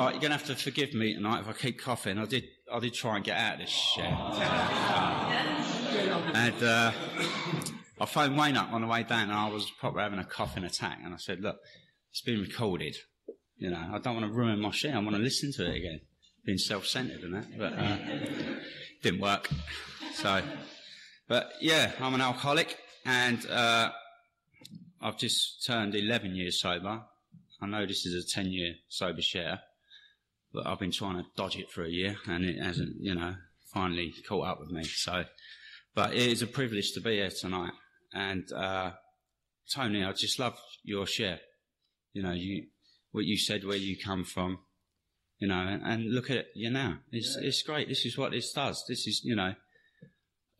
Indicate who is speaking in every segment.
Speaker 1: Right, you're gonna have to forgive me tonight if I keep coughing. I did, I did try and get out of this shit. and uh, I phoned Wayne up on the way down, and I was probably having a coughing attack. And I said, "Look, it's been recorded. You know, I don't want to ruin my shit. I want to listen to it again. Being self-centered and that, but uh, didn't work. So, but yeah, I'm an alcoholic, and uh, I've just turned 11 years sober. I know this is a 10 year sober share, but I've been trying to dodge it for a year and it hasn't, you know, finally caught up with me. So, but it is a privilege to be here tonight. And, uh, Tony, I just love your share. You know, you, what you said, where you come from, you know, and, and look at you now. It's, yeah. it's great. This is what this does. This is, you know,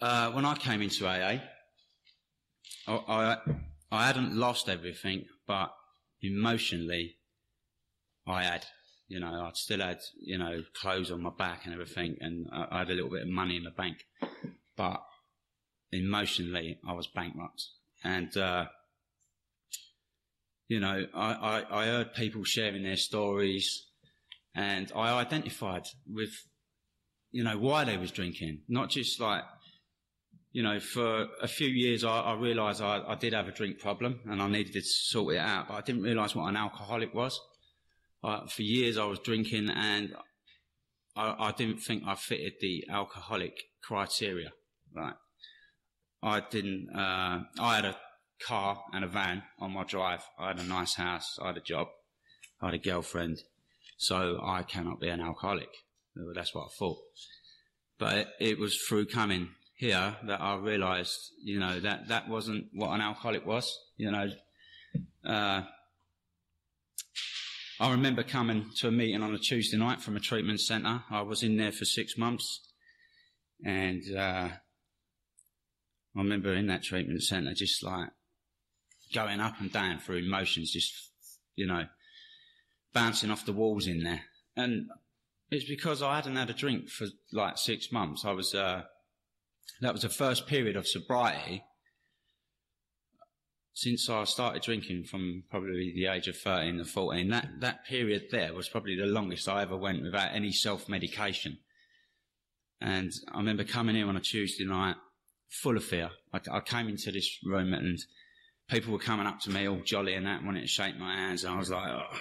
Speaker 1: uh, when I came into AA, I, I, I hadn't lost everything, but emotionally, I had. You know, I still had, you know, clothes on my back and everything, and I had a little bit of money in the bank. But emotionally, I was bankrupt. And, uh, you know, I, I, I heard people sharing their stories, and I identified with, you know, why they was drinking. Not just like, you know, for a few years, I, I realised I, I, did have a drink problem and I needed to sort it out, but I didn't realise what an alcoholic was. Uh, for years, I was drinking and I, I, didn't think I fitted the alcoholic criteria. Right? I didn't. Uh, I had a car and a van on my drive. I had a nice house. I had a job. I had a girlfriend. So I cannot be an alcoholic. That's what I thought. But it, was through coming here that I realised, you know, that that wasn't what an alcoholic was. You know, uh, I remember coming to a meeting on a Tuesday night from a treatment centre. I was in there for six months, and uh, I remember in that treatment centre just like going up and down through emotions, just you know, bouncing off the walls in there, and it's because I hadn't had a drink for like six months. I was. Uh, that was the first period of sobriety since I started drinking from probably the age of 13 to 14. That, that period there was probably the longest I ever went without any self medication. And I remember coming here on a Tuesday night full of fear. I, I, came into this room and people were coming up to me all jolly and that, wanting to shake my hands. And I was like, oh,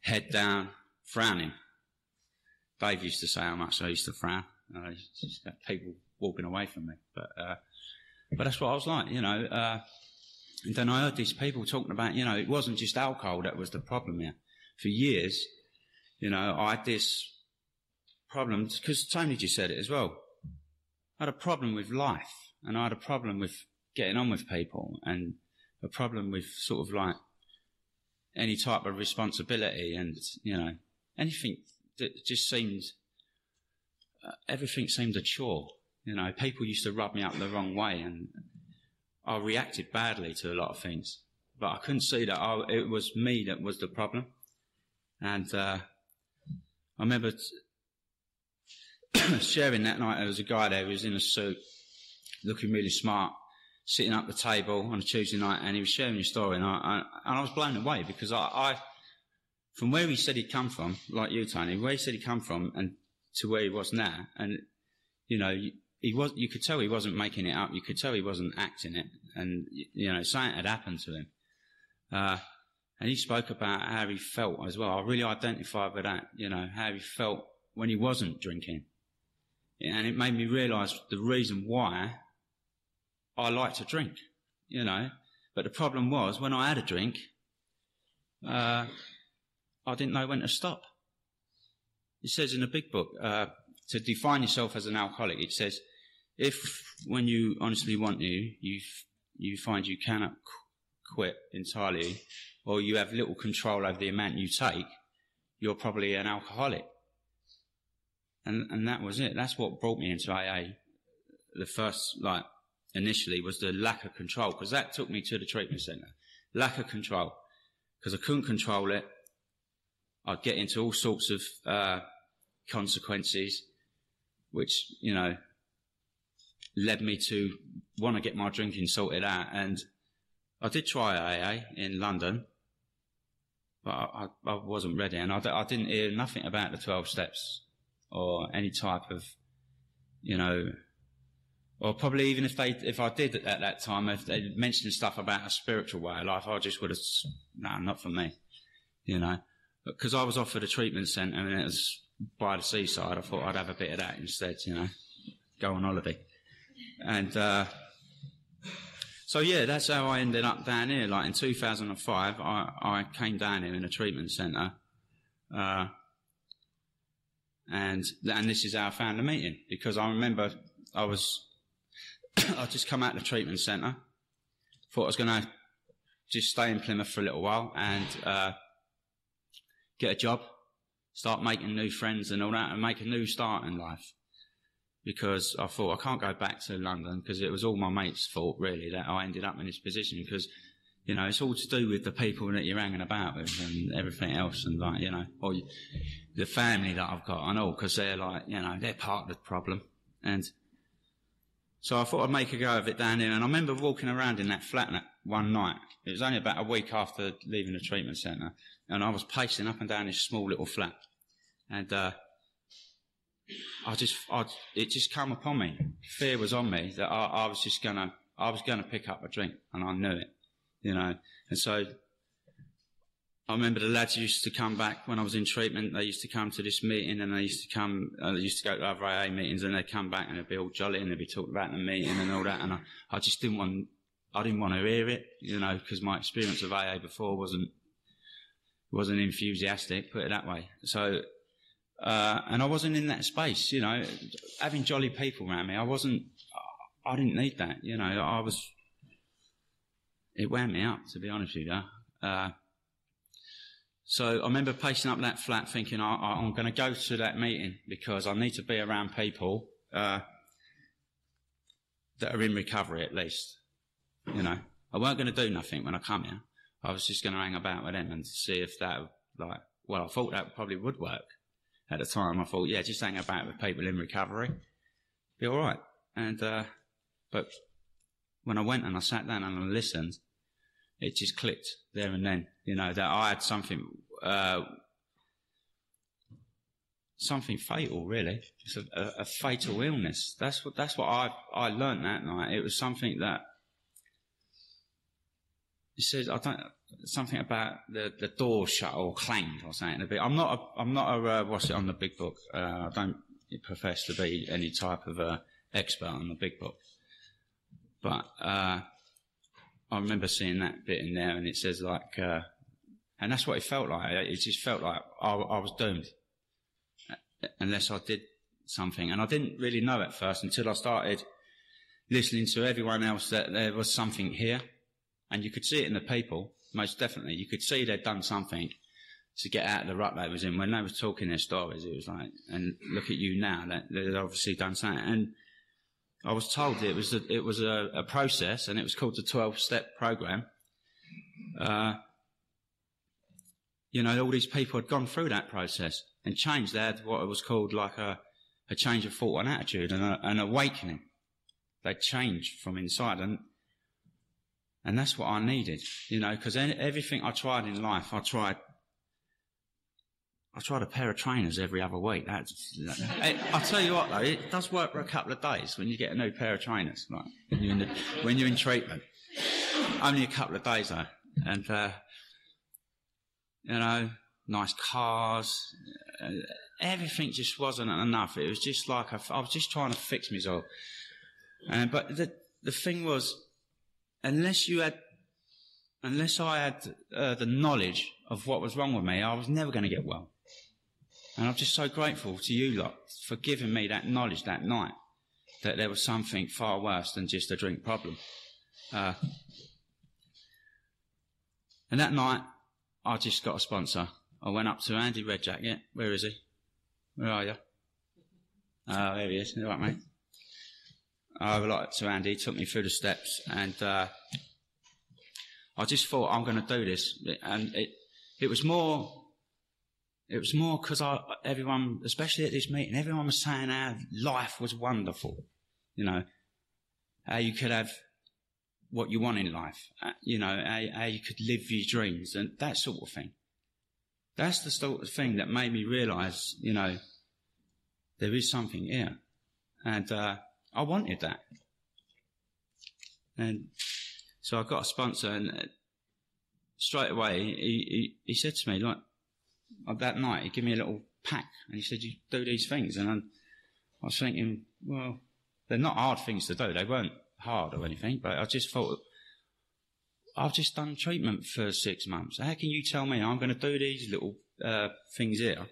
Speaker 1: head down, frowning. Dave used to say how much I used to frown. Uh, just got people walking away from me. But, uh, but that's what I was like, you know. Uh, and then I heard these people talking about, you know, it wasn't just alcohol that was the problem here. For years, you know, I had this problem, because Tony just said it as well. I had a problem with life, and I had a problem with getting on with people, and a problem with sort of like any type of responsibility, and, you know, anything that just seemed uh, everything seemed a chore. You know, people used to rub me up the wrong way, and I reacted badly to a lot of things. But I couldn't see that I, it was me that was the problem. And uh, I remember sharing that night. There was a guy there who was in a suit, looking really smart, sitting at the table on a Tuesday night, and he was sharing his story, and I, I and I was blown away because I, I, from where he said he'd come from, like you, Tony, where he said he'd come from, and to where he was now. And, you know, he was, you could tell he wasn't making it up. You could tell he wasn't acting it. And, you know, something had happened to him. Uh, and he spoke about how he felt as well. I really identified with that, you know, how he felt when he wasn't drinking. And it made me realize the reason why I like to drink, you know. But the problem was when I had a drink, uh, I didn't know when to stop. It says in the big book, uh, to define yourself as an alcoholic, it says, if when you honestly want to, you, you find you cannot quit entirely, or you have little control over the amount you take, you're probably an alcoholic. And, and that was it. That's what brought me into AA. the first, like, initially was the lack of control, because that took me to the treatment centre. Lack of control, because I couldn't control it. I'd get into all sorts of uh, consequences, which, you know, led me to want to get my drinking sorted out. And I did try AA in London, but I, I, wasn't ready. And I, I didn't hear nothing about the 12 steps or any type of, you know, or probably even if they, if I did at that time, if they mentioned stuff about a spiritual way of life, I just would have, no, not for me, you know, because I was offered a treatment centre and it was by the seaside. I thought I'd have a bit of that instead, you know, go on holiday. And, uh, so yeah, that's how I ended up down here. Like in 2005, I, I came down here in a treatment centre, uh, and and this is how I found the meeting because I remember I was I just come out of the treatment centre, thought I was going to just stay in Plymouth for a little while and uh, get a job, start making new friends and all that, and make a new start in life. Because I thought I can't go back to London because it was all my mates' fault really that I ended up in this position because you know, it's all to do with the people that you're hanging about with and everything else, and like, you know, or the family that I've got. I know because they're like, you know, they're part of the problem. And so I thought I'd make a go of it down there. And I remember walking around in that flat one night. It was only about a week after leaving the treatment centre, and I was pacing up and down this small little flat, and uh, I just, I, it just came upon me. Fear was on me that I, I was just gonna, I was gonna pick up a drink, and I knew it you know. And so I remember the lads used to come back when I was in treatment. They used to come to this meeting, and they used to come. Uh, they used to go to other AA meetings, and they'd come back and they'd be all jolly, and they'd be talking about the meeting and all that. And I, I just didn't want, I didn't want to hear it, you know, because my experience of AA before wasn't wasn't enthusiastic, put it that way. So, uh, and I wasn't in that space, you know, having jolly people around me. I wasn't. I didn't need that, you know. I was it wound me up, to be honest with you. Uh, so I remember pacing up that flat thinking, I, am going to go to that meeting because I need to be around people uh, that are in recovery at least. You know, I weren't going to do nothing when I come here. I was just going to hang about with them and see if that, like, well, I thought that probably would work at the time. I thought, yeah, just hang about with people in recovery, be all right. And, uh, but when I went and I sat down and I listened, it just clicked there and then, you know, that I had something, uh, something fatal, really. It's a, a, a, fatal illness. That's what, that's what I, I learned that night. It was something that, he says, I don't, something about the, the door shut or clanged or something a bit. I'm not a, I'm not a, uh, what's it on the big book? Uh, I don't profess to be any type of, uh, expert on the big book. But, uh, I remember seeing that bit in there, and it says like, uh, and that's what it felt like. It just felt like I, I, was doomed unless I did something, and I didn't really know at first until I started listening to everyone else that there was something here, and you could see it in the people. Most definitely, you could see they'd done something to get out of the rut they was in. When they was talking their stories, it was like, and look at you now. That they'd obviously done something, and I was told it was a, it was a, a process, and it was called the twelve step program. Uh, you know, all these people had gone through that process and changed. They had what was called like a, a change of thought and attitude and a, an awakening. They changed from inside, and and that's what I needed. You know, because everything I tried in life, I tried I tried a pair of trainers every other week. That's, that, I'll tell you what though, it does work for a couple of days when you get a new pair of trainers, right? When you're in, the, when you're in treatment. Only a couple of days though. And, uh, you know, nice cars, uh, everything just wasn't enough. It was just like I, I was just trying to fix myself. And, but the, the thing was, unless you had, unless I had uh, the knowledge of what was wrong with me, I was never going to get well. And I'm just so grateful to you lot for giving me that knowledge that night that there was something far worse than just a drink problem. Uh, and that night, I just got a sponsor. I went up to Andy Redjacket. Where is he? Where are you? Oh, there he is. All right, mate. Over like to Andy, took me through the steps, and uh, I just thought I'm going to do this, and it it was more. It was more because I, everyone, especially at this meeting, everyone was saying how life was wonderful. You know, how you could have what you want in life. uh, You know, how, how you could live your dreams and that sort of thing. That's the sort of thing that made me realise, you know, there is something here. And uh, I wanted that. And so I got a sponsor, and uh, straight away he, he, he said to me, like, uh, that night, he gave me a little pack, and he said, "You do these things." And I, I was thinking, well, they're not hard things to do. They weren't hard or anything, but I just thought, I've just done treatment for six months. How can you tell me I'm going to do these little uh, things here,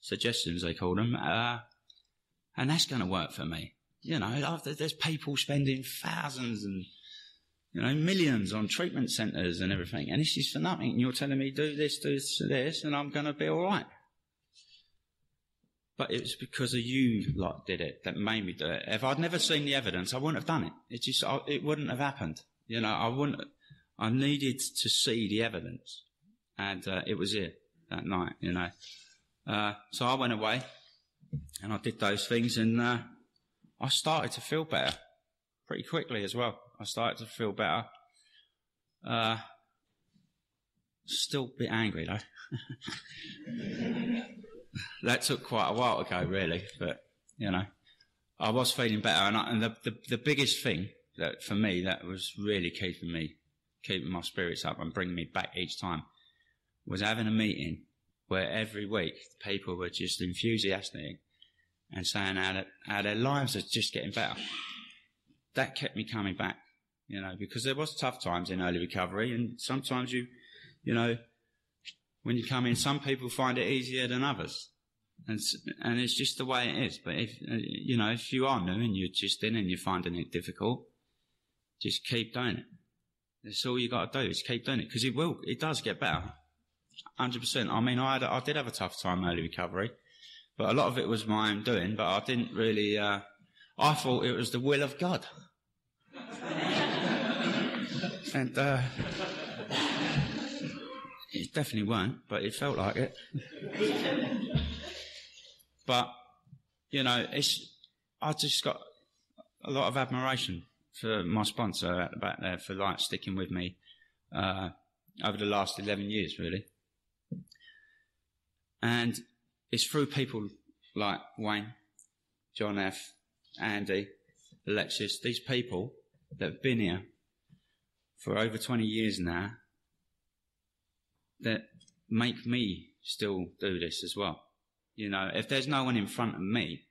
Speaker 1: suggestions they call them, uh, and that's going to work for me? You know, there's people spending thousands and you know millions on treatment centres and everything, and this is for nothing. And you're telling me do this, do this, this, and I'm going to be all right. But it was because of you lot did it that made me do it. If I'd never seen the evidence, I wouldn't have done it. It just, I, it wouldn't have happened. You know, I wouldn't, I needed to see the evidence. And, uh, it was here that night, you know. Uh, so I went away and I did those things and, uh, I started to feel better pretty quickly as well. I started to feel better. Uh, still a bit angry though. that took quite a while to go, really. But you know, I was feeling better, and, I, and the, the the biggest thing that for me that was really keeping me, keeping my spirits up and bringing me back each time, was having a meeting where every week people were just enthusiastic and saying how, how their lives are just getting better. That kept me coming back, you know, because there was tough times in early recovery, and sometimes you, you know, when you come in, some people find it easier than others. And, and it's just the way it is. But if, uh, you know, if you are new and you're just in and you're finding it difficult, just keep doing it. That's all you got to do is keep doing it because it will, it does get better. 100%. I mean, I had, I did have a tough time early recovery, but a lot of it was my own doing, but I didn't really, uh, I thought it was the will of God. and, uh, it definitely weren't, but it felt like it. but you know, it's I just got a lot of admiration for my sponsor at the back there for like sticking with me uh, over the last eleven years, really. And it's through people like Wayne, John F, Andy, Alexis, these people that have been here for over 20 years now that make me still do this as well. You know, if there's no one in front of me,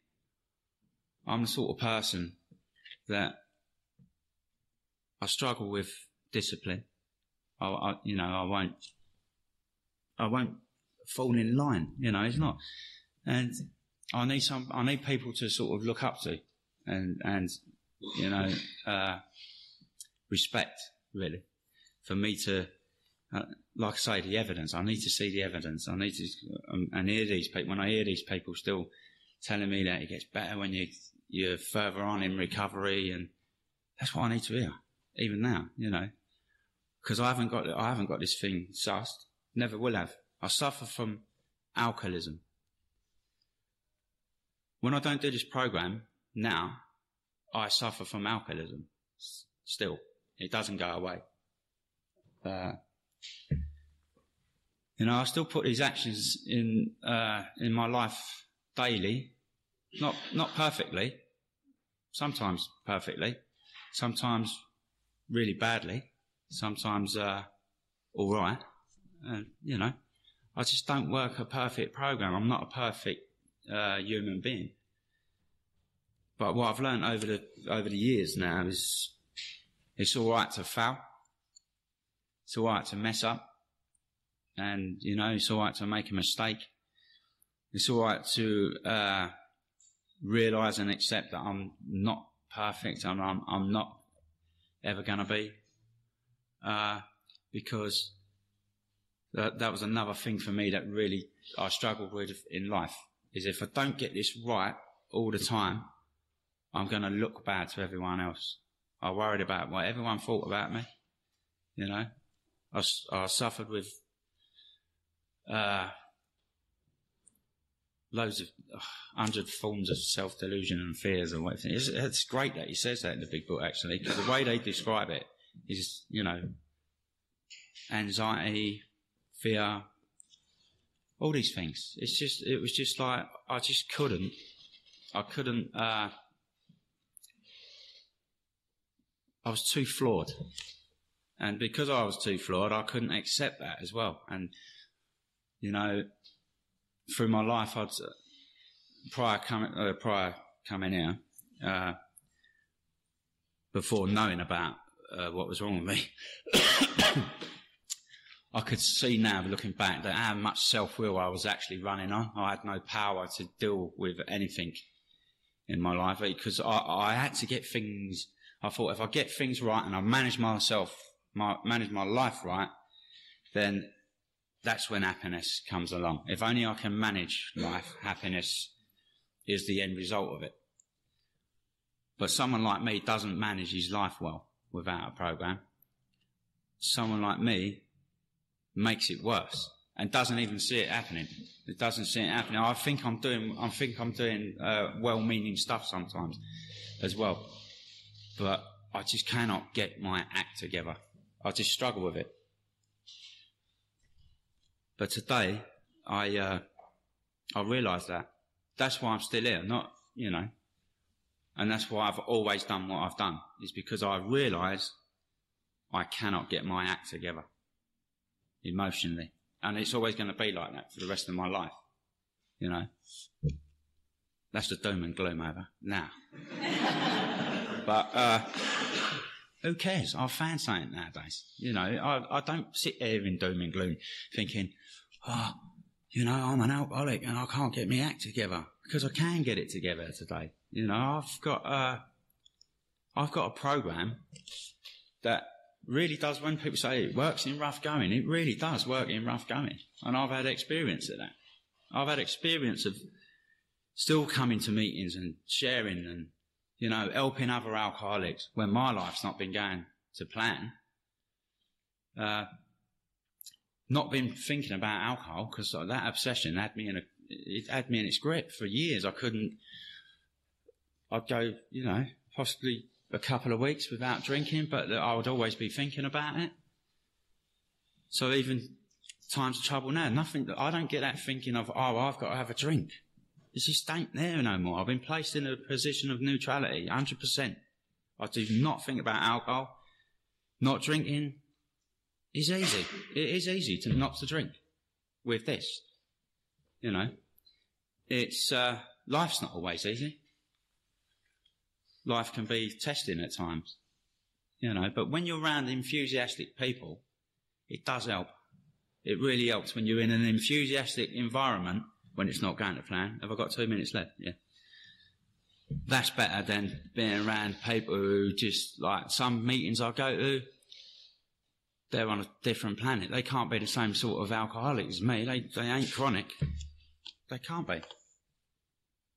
Speaker 1: I'm the sort of person that I struggle with discipline. I, I you know, I won't, I won't fall in line. You know, it's not, and I need some, I need people to sort of look up to, and and you know, uh, respect really, for me to uh, like I say, the evidence. I need to see the evidence. I need to um, and hear these people. When I hear these people still telling me that it gets better when you you're further on in recovery, and that's what I need to hear, even now. You know, because I haven't got I haven't got this thing sussed. Never will have. I suffer from alcoholism. When I don't do this program now, I suffer from alcoholism. Still, it doesn't go away. Uh, you know, I still put these actions in uh, in my life daily, not not perfectly, sometimes perfectly, sometimes really badly, sometimes uh, all right. Uh, you know, I just don't work a perfect program. I'm not a perfect uh, human being. But what I've learned over the over the years now is it's all right to fail. It's all right to mess up. And, you know, it's all right to make a mistake. It's all right to uh, realize and accept that I'm not perfect and I'm, I'm not ever going to be. Uh, because that, that was another thing for me that really I struggled with in life is if I don't get this right all the time, I'm going to look bad to everyone else. I worried about what everyone thought about me. You know, I, I suffered with uh, loads of uh, hundred forms of self delusion and fears and whatever. It's, it's great that he says that in the big book, actually, because the way they describe it is, you know, anxiety, fear, all these things. It's just, it was just like, I just couldn't, I couldn't, uh, I was too flawed. And because I was too flawed, I couldn't accept that as well. And, you know, through my life, I'd, uh, prior coming, uh, prior coming here, uh, before knowing about uh, what was wrong with me, I could see now, looking back, that how much self will I was actually running on. I had no power to deal with anything in my life because I, I had to get things. I thought if I get things right and I manage myself, my, manage my life right, then that's when happiness comes along. If only I can manage life, happiness is the end result of it. But someone like me doesn't manage his life well without a program. Someone like me makes it worse and doesn't even see it happening. It doesn't see it happening. I think I'm doing, I think I'm doing uh, well-meaning stuff sometimes as well, but I just cannot get my act together. I just struggle with it. But today, I uh, I realised that that's why I'm still here. Not you know, and that's why I've always done what I've done. Is because I realise I cannot get my act together emotionally. And it's always going to be like that for the rest of my life. You know? That's the doom and gloom over now. but, uh, who cares? I found something nowadays. You know, I, I don't sit there in doom and gloom thinking, oh, you know, I'm an alcoholic and I can't get my act together because I can get it together today. You know, I've got, uh, I've got a program that really does, when people say it works in rough going, it really does work in rough going. And I've had experience of that. I've had experience of still coming to meetings and sharing and, you know, helping other alcoholics when my life's not been going to plan. Uh, not been thinking about alcohol because that obsession had me in a, it had me in its grip for years. I couldn't, I'd go, you know, possibly a couple of weeks without drinking, but I would always be thinking about it. So even times of trouble now, nothing, I don't get that thinking of, oh, I've got to have a drink. It just ain't there no more. I've been placed in a position of neutrality, 100%. I do not think about alcohol. Not drinking is easy. It is easy to not to drink with this. You know, it's, uh, life's not always easy life can be testing at times, you know. But when you're around enthusiastic people, it does help. It really helps when you're in an enthusiastic environment when it's not going to plan. Have I got two minutes left? Yeah. That's better than being around people who just like some meetings I go to, they're on a different planet. They can't be the same sort of alcoholic as me. They, they ain't chronic. They can't be.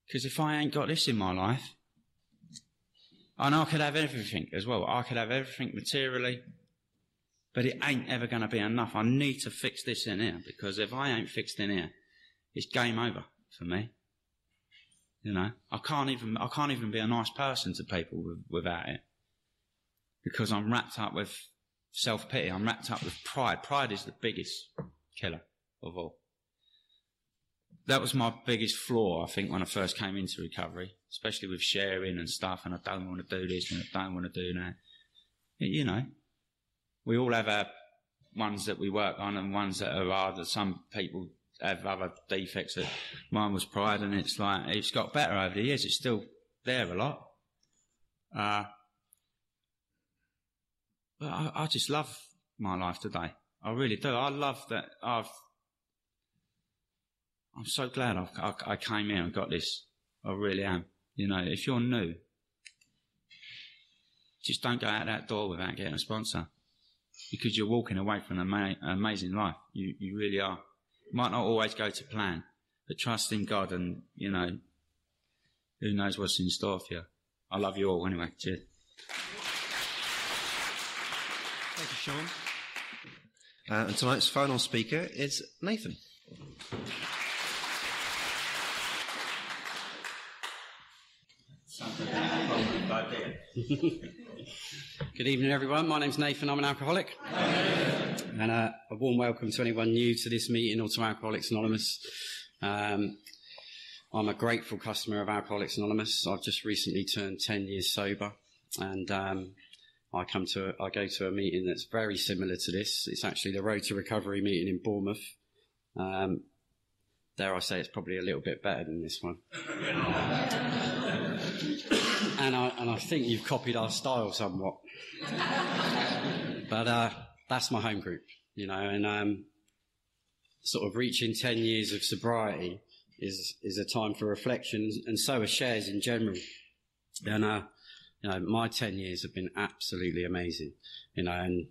Speaker 1: Because if I ain't got this in my life, and I could have everything as well. I could have everything materially, but it ain't ever going to be enough. I need to fix this in here because if I ain't fixed in here, it's game over for me. You know, I can't even, I can't even be a nice person to people with, without it because I'm wrapped up with self pity. I'm wrapped up with pride. Pride is the biggest killer of all that was my biggest flaw, I think, when I first came into recovery, especially with sharing and stuff. And I don't want to do this and I don't want to do that. You know, we all have our ones that we work on and ones that are hard. Some people have other defects. That mine was pride, and it's like it's got better over the years. It's still there a lot. Uh, but I, I just love my life today. I really do. I love that I've I'm so glad I, I, I came here and got this. I really am. You know, if you're new, just don't go out that door without getting a sponsor because you're walking away from an ama- amazing life. You, you really are. Might not always go to plan, but trust in God and, you know, who knows what's in store for you. I love you all anyway. Cheers.
Speaker 2: Thank you, Sean. Uh, and tonight's final speaker is Nathan.
Speaker 3: Good evening, everyone. My name's Nathan. I'm an alcoholic. And uh, a warm welcome to anyone new to this meeting or to Alcoholics Anonymous. Um, I'm a grateful customer of Alcoholics Anonymous. I've just recently turned 10 years sober, and um, I come to a, I go to a meeting that's very similar to this. It's actually the Road to Recovery meeting in Bournemouth. Um, dare I say it's probably a little bit better than this one. and I and I think you've copied our style somewhat. but uh, that's my home group, you know, and um, sort of reaching ten years of sobriety is is a time for reflection, and so are shares in general. And uh, you know, my ten years have been absolutely amazing, you know, and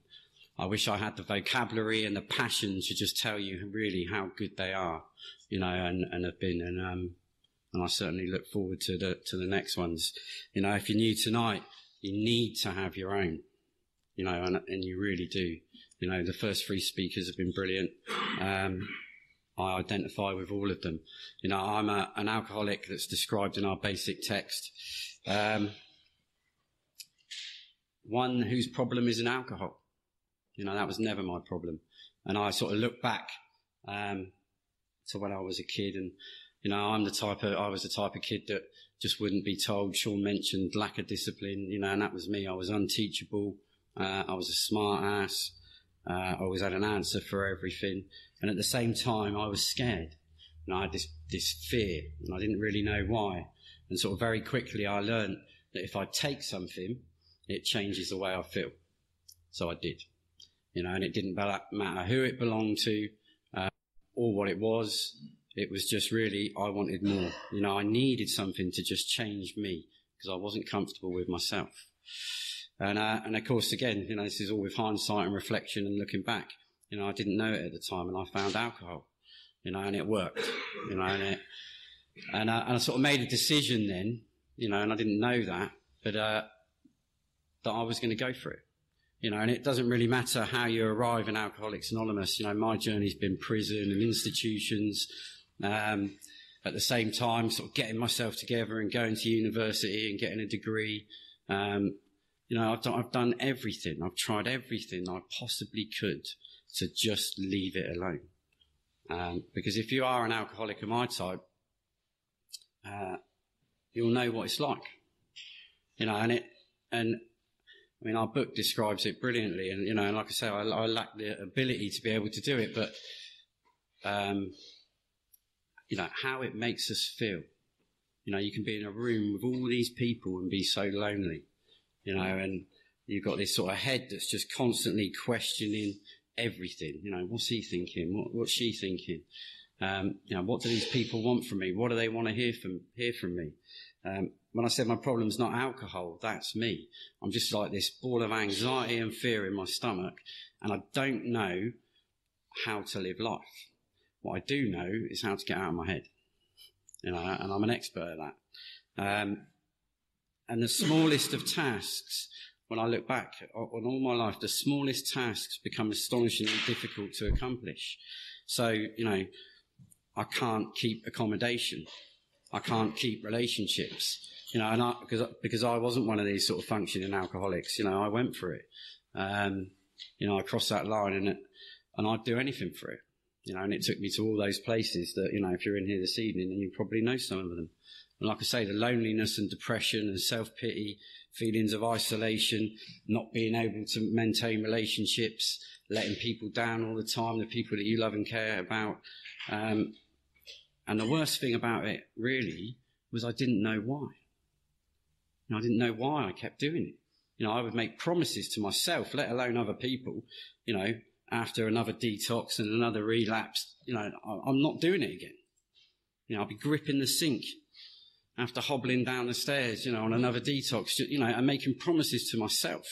Speaker 3: I wish I had the vocabulary and the passion to just tell you really how good they are, you know, and, and have been, and um, and I certainly look forward to the to the next ones. You know, if you're new tonight, you need to have your own, you know, and and you really do. You know, the first three speakers have been brilliant. Um, I identify with all of them. You know, I'm a, an alcoholic that's described in our basic text. Um, one whose problem is an alcohol. You know, that was never my problem. And I sort of look back um, to when I was a kid, and you know, I'm the type of I was the type of kid that just wouldn't be told. Sean mentioned lack of discipline, you know, and that was me. I was unteachable. Uh, I was a smart ass. Uh, I always had an answer for everything, and at the same time, I was scared. And I had this this fear, and I didn't really know why. And sort of very quickly, I learned that if I take something, it changes the way I feel. So I did you know, and it didn't matter who it belonged to uh, or what it was. It was just really, I wanted more. You know, I needed something to just change me because I wasn't comfortable with myself. And, uh, and of course, again, you know, this is all with hindsight and reflection and looking back. You know, I didn't know it at the time and I found alcohol, you know, and it worked, you know, and it, and, uh, and I sort of made a decision then, you know, and I didn't know that, but, uh, that I was going to go for it you know, and it doesn't really matter how you arrive in Alcoholics Anonymous. You know, my journey's been prison and institutions. Um, at the same time, sort of getting myself together and going to university and getting a degree. Um, you know, I've done, I've done everything. I've tried everything I possibly could to just leave it alone. Um, because if you are an alcoholic of my type, uh, you'll know what it's like. You know, and it, and I mean, our book describes it brilliantly, and you know, and like I say, I, I lack the ability to be able to do it, but um, you know how it makes us feel. You know, you can be in a room with all these people and be so lonely. You know, and you've got this sort of head that's just constantly questioning everything. You know, what's he thinking? What, what's she thinking? Um, you know, what do these people want from me? What do they want to hear from hear from me? Um, when I said my problem's not alcohol, that's me. I'm just like this ball of anxiety and fear in my stomach, and I don't know how to live life. What I do know is how to get out of my head, you know, and I'm an expert at that. Um, and the smallest of tasks, when I look back on all my life, the smallest tasks become astonishingly difficult to accomplish. So, you know, I can't keep accommodation. I can't keep relationships you know, and I, because, because I wasn't one of these sort of functioning alcoholics, you know, I went for it. Um, you know, I crossed that line and it, and I'd do anything for it, you know, and it took me to all those places that, you know, if you're in here this evening and you probably know some of them. And like I say, the loneliness and depression and self-pity, feelings of isolation, not being able to maintain relationships, letting people down all the time, the people that you love and care about. Um, and the worst thing about it really was I didn't know why. I didn't know why I kept doing it. You know, I would make promises to myself, let alone other people, you know, after another detox and another relapse, you know, I'm not doing it again. You know, I'll be gripping the sink after hobbling down the stairs, you know, on another detox, you know, and making promises to myself.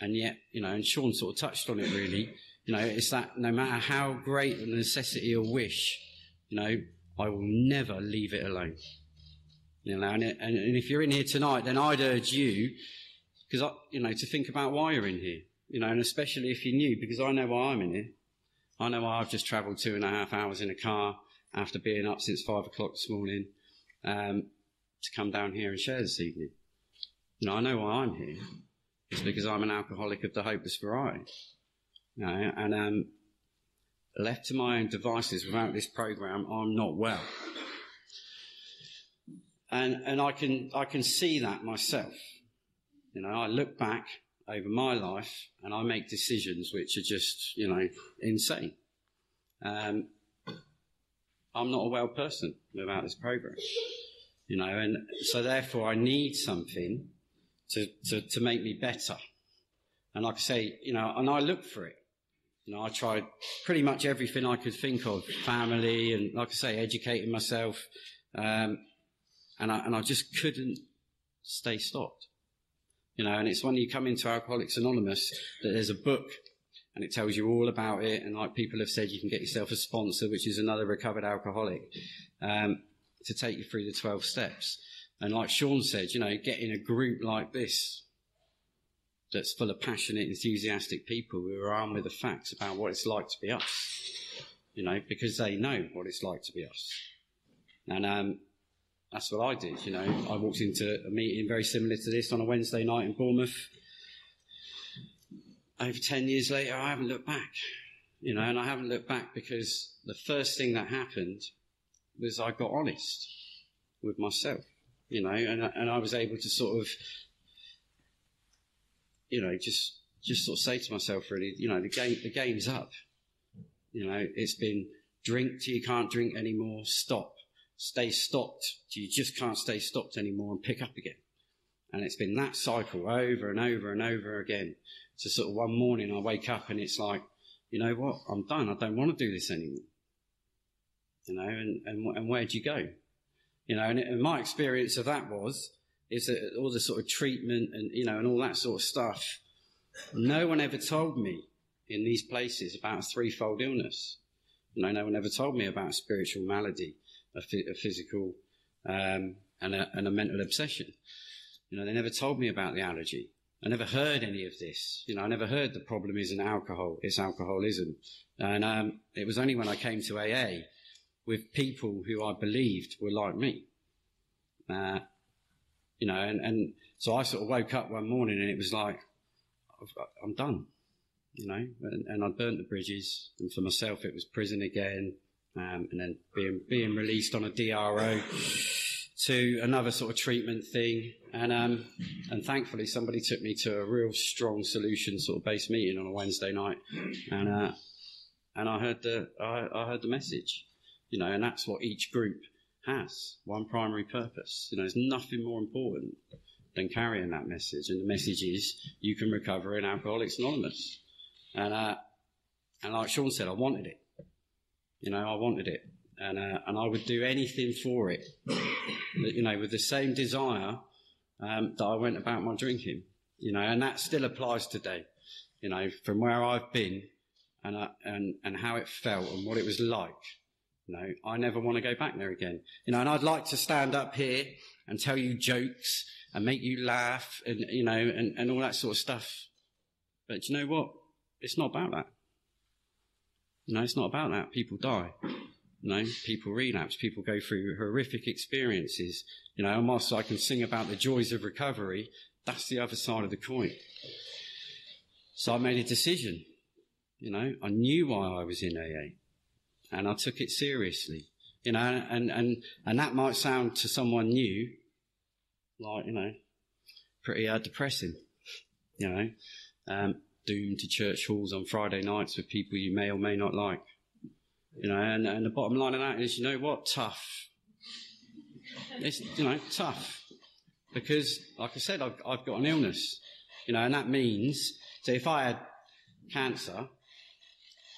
Speaker 3: And yet, you know, and Sean sort of touched on it really, you know, it's that no matter how great the necessity or wish, you know, I will never leave it alone. You know, and, and, and if you're in here tonight, then I'd urge you, because you know, to think about why you're in here. You know, and especially if you're new, because I know why I'm in here. I know why I've just travelled two and a half hours in a car after being up since five o'clock this morning um, to come down here and share this evening. You know, I know why I'm here. It's because I'm an alcoholic of the hopeless variety. You know, and um, left to my own devices without this program, I'm not well. And, and I can, I can see that myself. You know, I look back over my life and I make decisions which are just, you know, insane. Um, I'm not a well person without this program, you know, and so therefore I need something to, to, to make me better. And like I say, you know, and I look for it. You know, I tried pretty much everything I could think of, family and like I say, educating myself. Um, and I, and I just couldn't stay stopped. You know, and it's when you come into Alcoholics Anonymous that there's a book and it tells you all about it. And like people have said, you can get yourself a sponsor, which is another recovered alcoholic, um, to take you through the 12 steps. And like Sean said, you know, getting a group like this that's full of passionate, enthusiastic people who are armed with the facts about what it's like to be us, you know, because they know what it's like to be us. And, um, that's what I did, you know. I walked into a meeting very similar to this on a Wednesday night in Bournemouth. Over 10 years later, I haven't looked back, you know, and I haven't looked back because the first thing that happened was I got honest with myself, you know, and, and I was able to sort of, you know, just, just sort of say to myself, really, you know, the game, the game's up. You know, it's been drink till you can't drink anymore, stop stay stopped you just can't stay stopped anymore and pick up again. And it's been that cycle over and over and over again. So sort of one morning I wake up and it's like, you know what? I'm done. I don't want to do this anymore. You know, and, and, and where do you go? You know, and, and my experience of that was, is that all the sort of treatment and, you know, and all that sort of stuff, no one ever told me in these places about a threefold illness. You know, no one ever told me about a spiritual malady a, physical um, and, a, and a mental obsession. You know, they never told me about the allergy. I never heard any of this. You know, I never heard the problem isn't alcohol, it's alcoholism. And um, it was only when I came to AA with people who I believed were like me. Uh, you know, and, and so I sort of woke up one morning and it was like, I'm done, you know, and, and I burnt the bridges. And for myself, it was prison again, um, and then being being released on a DRO to another sort of treatment thing. And um, and thankfully, somebody took me to a real strong solution sort of based meeting on a Wednesday night, and uh, and I heard the I, I heard the message, you know, and that's what each group has one primary purpose. You know, there's nothing more important than carrying that message, and the message is you can recover in Alcoholics Anonymous. And uh, and like Sean said, I wanted it. You know, I wanted it, and uh, and I would do anything for it. you know, with the same desire um, that I went about my drinking. You know, and that still applies today. You know, from where I've been, and uh, and and how it felt and what it was like. You know, I never want to go back there again. You know, and I'd like to stand up here and tell you jokes and make you laugh and you know and, and all that sort of stuff. But you know what? It's not about that. You know, it's not about that. People die. You know, people relapse. People go through horrific experiences. You know, and whilst I can sing about the joys of recovery, that's the other side of the coin. So I made a decision. You know, I knew why I was in AA and I took it seriously. You know, and, and, and that might sound to someone new like, you know, pretty uh, depressing, you know. Um, doomed to church halls on Friday nights with people you may or may not like. You know, and, and the bottom line of that is, you know what? Tough. It's, you know, tough. Because, like I said, I've, I've got an illness. You know, and that means, so if I had cancer,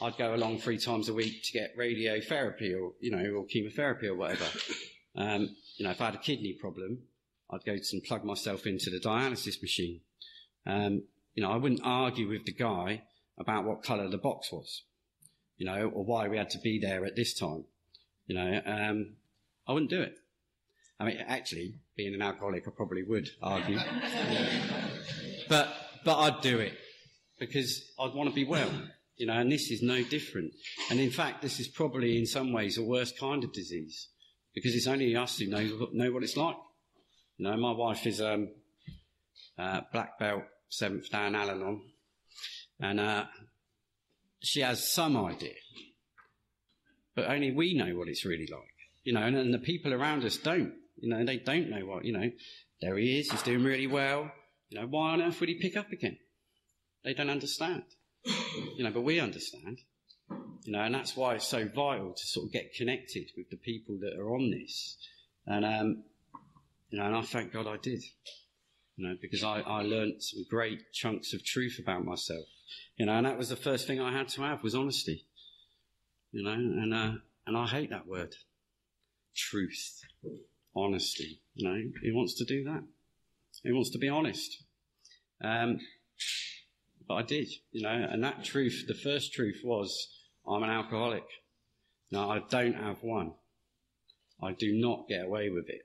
Speaker 3: I'd go along three times a week to get radiotherapy or, you know, or chemotherapy or whatever. Um, you know, if I had a kidney problem, I'd go and plug myself into the dialysis machine. Um, you know, I wouldn't argue with the guy about what colour the box was, you know, or why we had to be there at this time. You know, um, I wouldn't do it. I mean, actually, being an alcoholic, I probably would argue. but, but I'd do it because I'd want to be well, you know, and this is no different. And in fact, this is probably in some ways a worse kind of disease because it's only us who know, know what it's like. You know, my wife is um, uh, black belt, seventh Dan Al Anon, and uh, she has some idea, but only we know what it's really like. You know, and, and the people around us don't. You know, they don't know what. You know, there he is. He's doing really well. You know, why on earth would he pick up again? They don't understand. You know, but we understand. You know, and that's why it's so vital to sort of get connected with the people that are on this. And um, you know, and I thank God I did. You know, because I, I learned some great chunks of truth about myself. You know, and that was the first thing I had to have was honesty. You know, and uh, and I hate that word. Truth. Honesty. You know, he wants to do that. He wants to be honest. Um, but I did, you know, and that truth, the first truth was I'm an alcoholic. Now I don't have one. I do not get away with it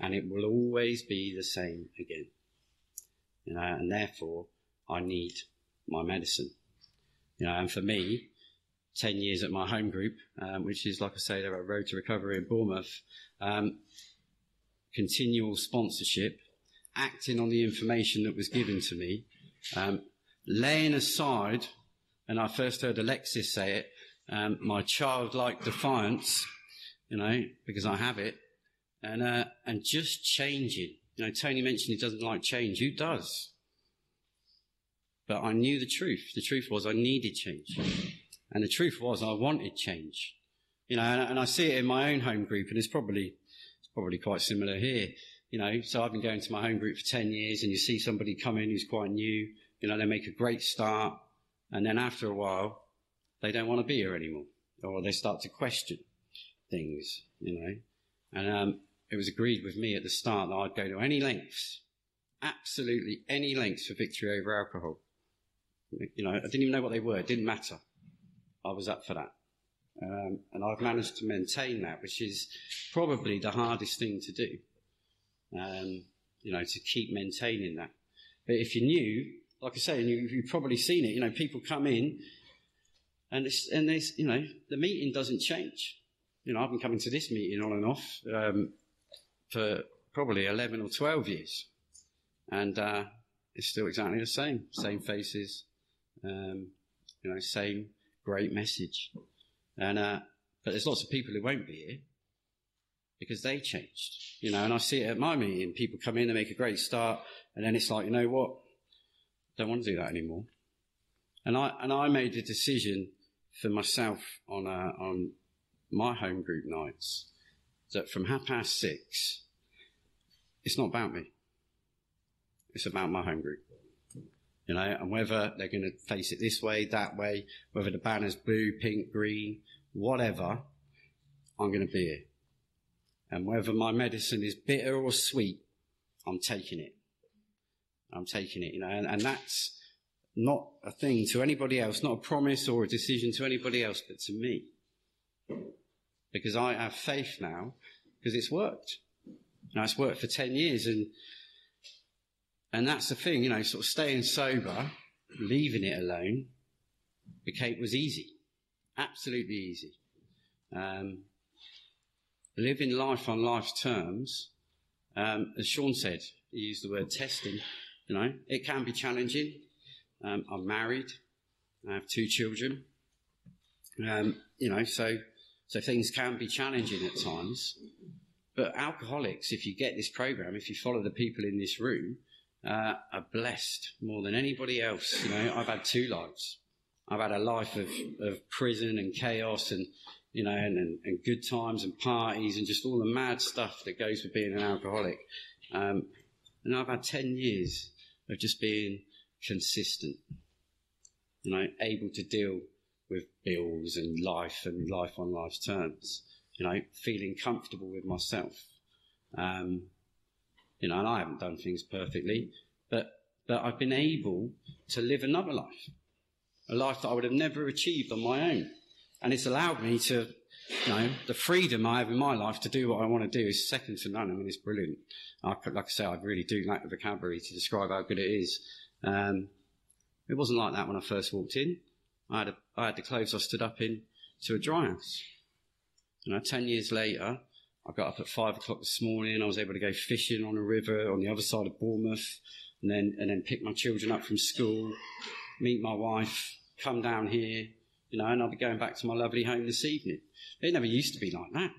Speaker 3: and it will always be the same again. You know, and therefore I need my medicine. You know, and for me, 10 years at my home group, um, which is, like I say, at Road to Recovery in Bournemouth, um, continual sponsorship, acting on the information that was given to me, um, laying aside, and I first heard Alexis say it, um, my childlike defiance, you know, because I have it, and uh, and just changing. You know, Tony mentioned he doesn't like change. Who does? But I knew the truth. The truth was I needed change, and the truth was I wanted change. You know, and, and I see it in my own home group, and it's probably it's probably quite similar here. You know, so I've been going to my home group for ten years, and you see somebody come in who's quite new. You know, they make a great start, and then after a while, they don't want to be here anymore, or they start to question things. You know, and um, it was agreed with me at the start that I'd go to any lengths, absolutely any lengths for victory over alcohol. You know, I didn't even know what they were. It didn't matter. I was up for that. Um, and I've managed to maintain that, which is probably the hardest thing to do. Um, you know, to keep maintaining that. But if you knew, like I say, and you, have probably seen it, you know, people come in and it's, and there's, you know, the meeting doesn't change. You know, I've been coming to this meeting on and off. Um, for probably 11 or 12 years. And uh, it's still exactly the same. Same faces, um, you know, same great message. And, uh, but there's lots of people who won't be here because they changed, you know, and I see it at my meeting. People come in, they make a great start, and then it's like, you know what? Don't want to do that anymore. And I, and I made a decision for myself on, uh, on my home group nights that from half past six, it's not about me. It's about my home group. You know, and whether they're going to face it this way, that way, whether the banner's blue, pink, green, whatever, I'm going to be here. And whether my medicine is bitter or sweet, I'm taking it. I'm taking it, you know, and, and that's not a thing to anybody else, not a promise or a decision to anybody else, but to me because I have faith now because it's worked. Now it's worked for 10 years and, and that's the thing, you know, sort of staying sober, leaving it alone became, was easy. Absolutely easy. Um, living life on life's terms, um, as Sean said, he used the word testing, you know, it can be challenging. Um, I'm married. I have two children. Um, you know, so so things can be challenging at times. But alcoholics, if you get this program, if you follow the people in this room, uh, are blessed more than anybody else. You know, I've had two lives. I've had a life of, of prison and chaos and, you know, and, and, and, good times and parties and just all the mad stuff that goes with being an alcoholic. Um, and I've had 10 years of just being consistent, you know, able to deal with bills and life and life on life's terms. You know, feeling comfortable with myself. Um, you know, and I haven't done things perfectly, but but I've been able to live another life, a life that I would have never achieved on my own, and it's allowed me to you know, the freedom I have in my life to do what I want to do is second to none. I mean, it's brilliant. I could, like I say, I really do lack the vocabulary to describe how good it is. Um, it wasn't like that when I first walked in. I had, a, I had the clothes I stood up in to a dry house. You know, 10 years later, I got up at five o'clock this morning. And I was able to go fishing on a river on the other side of Bournemouth and then, and then pick my children up from school, meet my wife, come down here, you know, and I'll be going back to my lovely home this evening. It never used to be like that.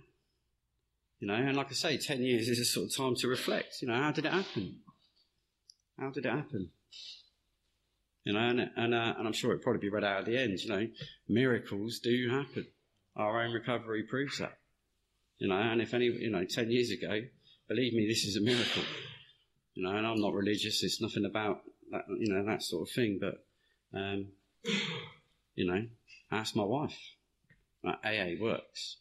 Speaker 3: You know, and like I say, 10 years is a sort of time to reflect. You know, how did it happen? How did it happen? You know, and, and, uh, and I'm sure it'll probably be read out at the end. You know, miracles do happen. Our own recovery proves that. You know, and if any, you know, 10 years ago, believe me, this is a miracle. You know, and I'm not religious. It's nothing about that, you know, that sort of thing. But, um, you know, ask my wife. AA works.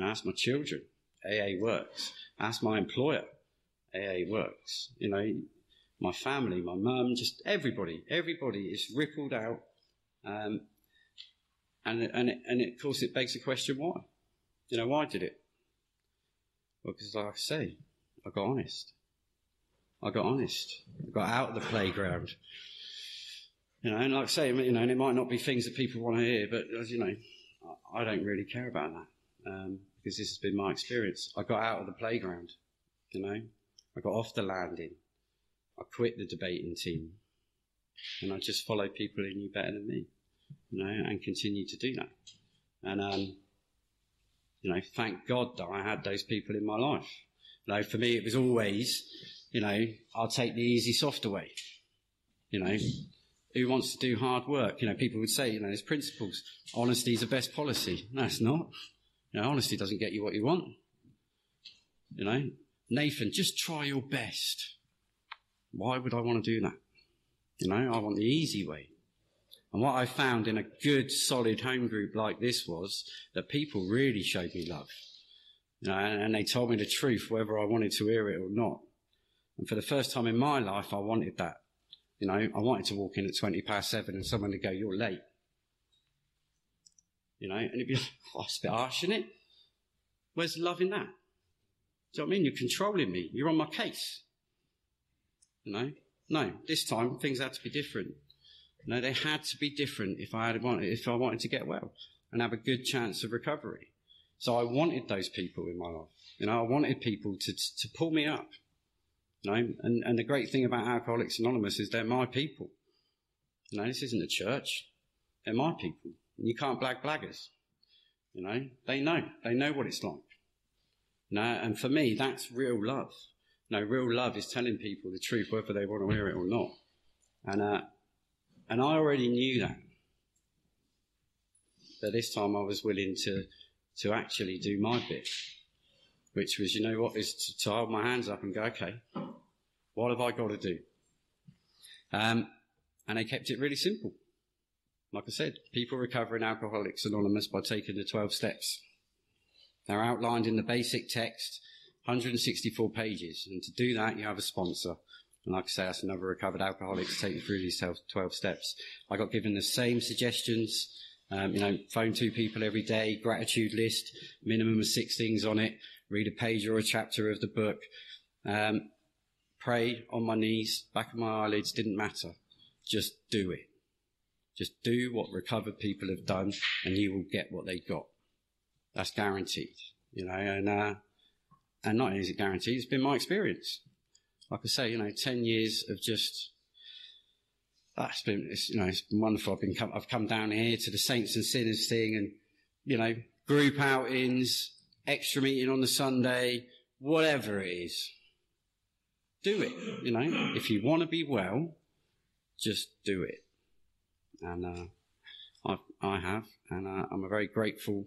Speaker 3: Ask my children. AA works. Ask my employer. AA works. You know, my family, my mum, just everybody, everybody is rippled out. Um, and, and, it, and it, of course, it begs the question why? You know, why did it? Well, because, like I say, I got honest. I got honest. I got out of the playground. You know, and like I say, you know, and it might not be things that people want to hear, but, you know, I don't really care about that um, because this has been my experience. I got out of the playground, you know, I got off the landing. I quit the debating team and I just followed people who knew better than me, you know, and continue to do that. And, um, you know, thank God that I had those people in my life. You know, for me, it was always, you know, I'll take the easy, soft way. You know, who wants to do hard work? You know, people would say, you know, there's principles. Honesty is the best policy. No, it's not. You know, honesty doesn't get you what you want. You know, Nathan, just try your best. Why would I want to do that? You know, I want the easy way. And what I found in a good, solid home group like this was that people really showed me love. You know, and, they told me the truth, whether I wanted to hear it or not. And for the first time in my life, I wanted that. You know, I wanted to walk in at 20 past seven and someone to go, you're late. You know, and it'd be like, oh, it's a bit harsh, isn't it? Where's the love in that? Do you know what I mean? You're controlling me. You're on my case. Know? No, this time things had to be different. Know, they had to be different if I had wanted, if I wanted to get well and have a good chance of recovery. So I wanted those people in my life. You know, I wanted people to, to pull me up. You know, and, and the great thing about Alcoholics Anonymous is they're my people. You know, this isn't a church. They're my people. And you can't blag blaggers. You know, they know. They know what it's like. You know, and for me, that's real love. You know, real love is telling people the truth, whether they want to hear it or not. And, uh, and I already knew that. But this time I was willing to, to actually do my bit, which was, you know what, is to, to hold my hands up and go, okay, what have I got to do? Um, and they kept it really simple. Like I said, people recover in Alcoholics Anonymous by taking the 12 steps. They're outlined in the basic text, 164 pages. And to do that, you have a sponsor. And like I say, that's another recovered alcoholic to take you through these 12 steps. I got given the same suggestions. Um, you know, phone two people every day, gratitude list, minimum of six things on it, read a page or a chapter of the book. Um, pray on my knees, back of my eyelids, didn't matter. Just do it. Just do what recovered people have done and you will get what they got. That's guaranteed, you know, and, uh, and not only is it guaranteed, it's been my experience. Like I say, you know, 10 years of just, that's been, it's, you know, it's been wonderful. I've been, come, I've come down here to the Saints and Sinners thing and, you know, group outings, extra meeting on the Sunday, whatever it is do it. You know, if you want to be well, just do it. And uh, I, I have, and uh, I'm a very grateful